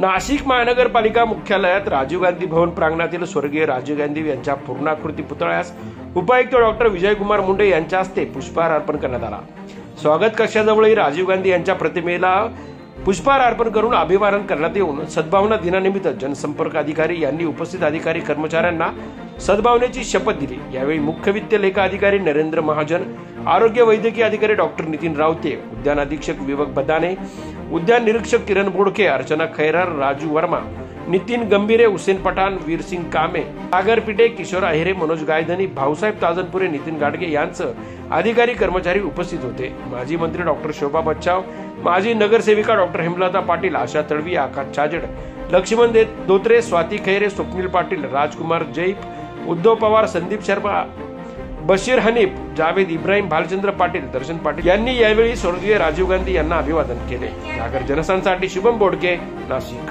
नाशिक महानगरपालिका मुख्यालयात राजीव गांधी भवन प्रांगणातील स्वर्गीय राजीव गांधी यांच्या पूर्णाकृती पुतळ्यास उपायुक्त डॉक्टर विजयकुमार मुंडे यांच्या हस्ते पुष्पहार अर्पण करण्यात आला. स्वागत कक्षाजवळही राजीव गांधी यांच्या प्रतिमेला पुष्पहार अर्पण करून अभिवादन करण्यात येऊन सद्भावना दिनानिमित्त जनसंपर्क अधिकारी यांनी उपस्थित अधिकारी कर्मचाऱ्यांना सद्भावनेची शपथ दिली. यावेळी मुख्य वित्त लेखा अधिकारी नरेंद्र महाजन आरोग्य वैद्यकीय अधिकारी डॉक्टर नितीन रावते उद्यान अधीक्षक विवेक बदाने उद्यान निरीक्षक किरण बोडके अर्चना खैरार राजू वर्मा नितीन गंभीरे हुसेन पठाण वीरसिंग कामे सागर पिटे किशोर अहिरे मनोज गायधनी भाऊसाहेब ताजनपुरे नितीन गाडगे यांचं अधिकारी कर्मचारी उपस्थित होते. माजी मंत्री डॉक्टर शोभा बच्चाव माजी नगरसेविका डॉक्टर हेमलता पाटील आशा तळवी आकाश छाजड लक्ष्मण दे दोत्रे स्वाती खैरे स्वप्नील पाटील राजकुमार जैप उद्धव पवार संदीप शर्मा बशीर हनीफ जावेद इब्राहिम भालचंद्र पाटील दर्शन पाटील यांनी यावेळी स्वर्गीय राजीव गांधी यांना अभिवादन केले. नागर जनसांसाठी शुभम बोडके नाशिक.